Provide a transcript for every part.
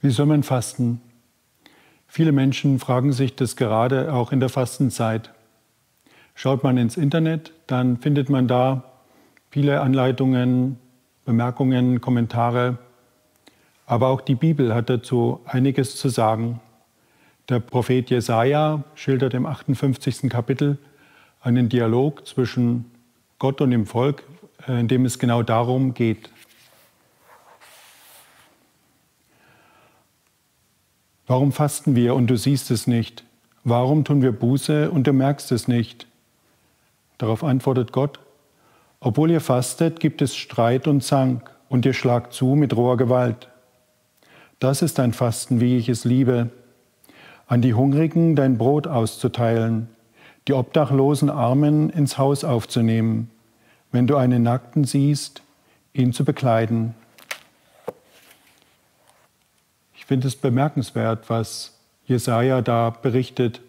Wie soll man fasten? Viele Menschen fragen sich das gerade auch in der Fastenzeit. Schaut man ins Internet, dann findet man da viele Anleitungen, Bemerkungen, Kommentare. Aber auch die Bibel hat dazu einiges zu sagen. Der Prophet Jesaja schildert im 58. Kapitel einen Dialog zwischen Gott und dem Volk, äh, in dem es genau darum geht. Warum fasten wir und du siehst es nicht? Warum tun wir Buße und du merkst es nicht? Darauf antwortet Gott, obwohl ihr fastet, gibt es Streit und Zank und ihr schlagt zu mit roher Gewalt. Das ist ein Fasten, wie ich es liebe, an die Hungrigen dein Brot auszuteilen, die obdachlosen Armen ins Haus aufzunehmen, wenn du einen Nackten siehst, ihn zu bekleiden finde es bemerkenswert, was Jesaja da berichtet.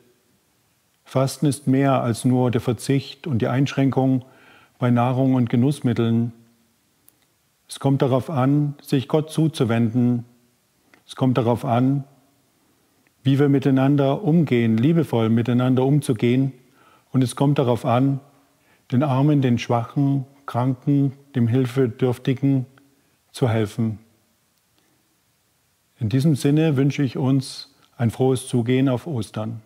Fasten ist mehr als nur der Verzicht und die Einschränkung bei Nahrung und Genussmitteln. Es kommt darauf an, sich Gott zuzuwenden. Es kommt darauf an, wie wir miteinander umgehen, liebevoll miteinander umzugehen. Und es kommt darauf an, den Armen, den Schwachen, Kranken, dem Hilfedürftigen zu helfen. In diesem Sinne wünsche ich uns ein frohes Zugehen auf Ostern.